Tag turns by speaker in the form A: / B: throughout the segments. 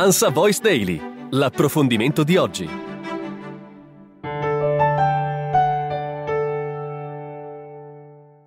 A: Ansa Voice Daily, l'approfondimento di oggi.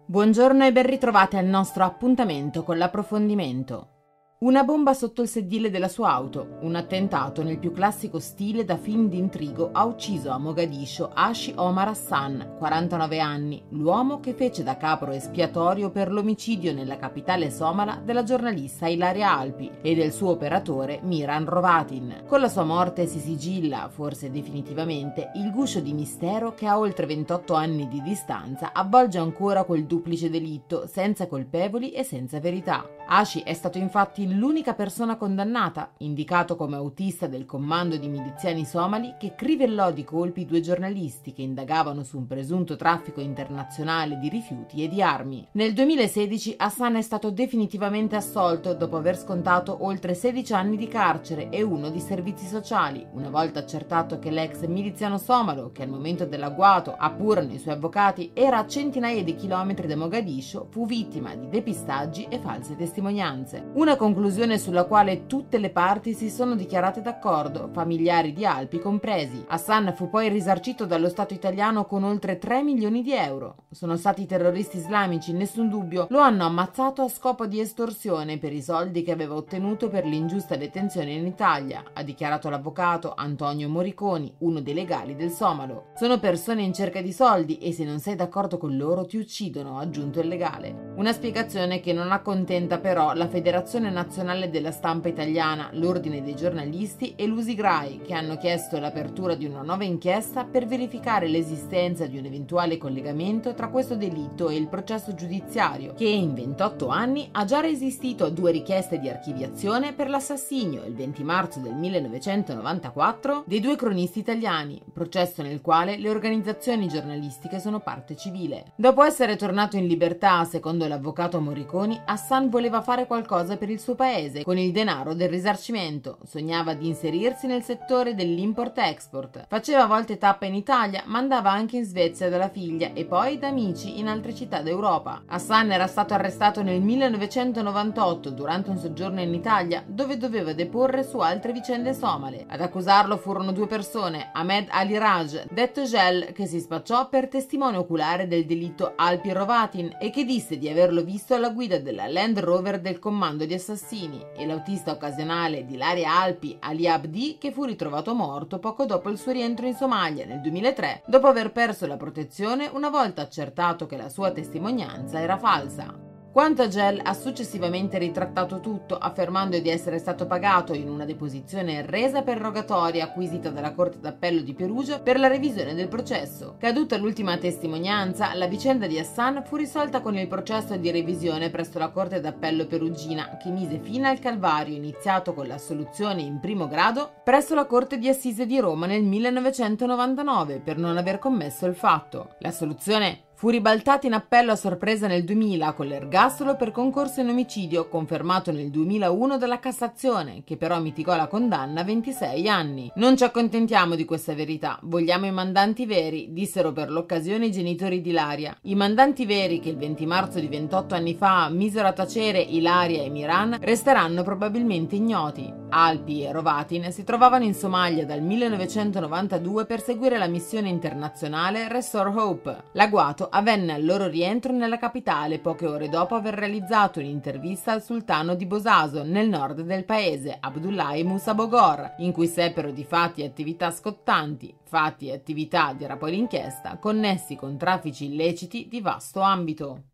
B: Buongiorno e ben ritrovati al nostro appuntamento con l'approfondimento. Una bomba sotto il sedile della sua auto. Un attentato nel più classico stile da film d'intrigo ha ucciso a Mogadiscio Ashi Omar Hassan, 49 anni, l'uomo che fece da capro espiatorio per l'omicidio nella capitale somala della giornalista Ilaria Alpi e del suo operatore Miran Rovatin. Con la sua morte si sigilla, forse definitivamente, il guscio di mistero che a oltre 28 anni di distanza avvolge ancora quel duplice delitto, senza colpevoli e senza verità. Ashi è stato infatti l'unica persona condannata, indicato come autista del comando di miliziani somali che crivellò di colpi due giornalisti che indagavano su un presunto traffico internazionale di rifiuti e di armi. Nel 2016 Hassan è stato definitivamente assolto dopo aver scontato oltre 16 anni di carcere e uno di servizi sociali, una volta accertato che l'ex miliziano somalo, che al momento dell'agguato, appurano i suoi avvocati, era a centinaia di chilometri da Mogadiscio, fu vittima di depistaggi e false testimonianze. Una conclusione conclusione sulla quale tutte le parti si sono dichiarate d'accordo, familiari di Alpi compresi. Hassan fu poi risarcito dallo Stato italiano con oltre 3 milioni di euro. Sono stati terroristi islamici, nessun dubbio, lo hanno ammazzato a scopo di estorsione per i soldi che aveva ottenuto per l'ingiusta detenzione in Italia, ha dichiarato l'avvocato Antonio Moriconi, uno dei legali del Somalo. Sono persone in cerca di soldi e se non sei d'accordo con loro ti uccidono, ha aggiunto il legale. Una spiegazione che non accontenta però la Federazione Nazionale Nazionale della Stampa Italiana, l'Ordine dei giornalisti e l'Usigrai, che hanno chiesto l'apertura di una nuova inchiesta per verificare l'esistenza di un eventuale collegamento tra questo delitto e il processo giudiziario, che in 28 anni ha già resistito a due richieste di archiviazione per l'assassinio, il 20 marzo del 1994, dei due cronisti italiani, processo nel quale le organizzazioni giornalistiche sono parte civile. Dopo essere tornato in libertà, secondo l'avvocato Morriconi, Hassan voleva fare qualcosa per il suo paese con il denaro del risarcimento. Sognava di inserirsi nel settore dell'import-export. Faceva a volte tappa in Italia, ma andava anche in Svezia dalla figlia e poi da amici in altre città d'Europa. Hassan era stato arrestato nel 1998 durante un soggiorno in Italia dove doveva deporre su altre vicende somale. Ad accusarlo furono due persone, Ahmed Ali Raj, detto Gel, che si spacciò per testimone oculare del delitto Alpi Rovatin e che disse di averlo visto alla guida della Land Rover del comando di assassini assassini e l'autista occasionale di Laria Alpi Ali Abdi che fu ritrovato morto poco dopo il suo rientro in Somalia nel 2003 dopo aver perso la protezione una volta accertato che la sua testimonianza era falsa. Quanto a Gel ha successivamente ritrattato tutto, affermando di essere stato pagato in una deposizione resa per rogatoria acquisita dalla Corte d'Appello di Perugia per la revisione del processo. Caduta l'ultima testimonianza, la vicenda di Hassan fu risolta con il processo di revisione presso la Corte d'Appello perugina, che mise fine al calvario iniziato con l'assoluzione in primo grado presso la Corte di Assise di Roma nel 1999 per non aver commesso il fatto. La soluzione Fu ribaltata in appello a sorpresa nel 2000 con l'ergastolo per concorso in omicidio, confermato nel 2001 dalla Cassazione, che però mitigò la condanna a 26 anni. Non ci accontentiamo di questa verità, vogliamo i mandanti veri, dissero per l'occasione i genitori di Ilaria. I mandanti veri che il 20 marzo di 28 anni fa misero a tacere Ilaria e Miran resteranno probabilmente ignoti. Alpi e Rovatin si trovavano in Somalia dal 1992 per seguire la missione internazionale Restore Hope. L'agguato avvenne al loro rientro nella capitale poche ore dopo aver realizzato un'intervista al sultano di Bosaso nel nord del paese, Abdullahi Musa Bogor, in cui seppero di fatti e attività scottanti, fatti e attività, dirà poi l'inchiesta, connessi con traffici illeciti di vasto ambito.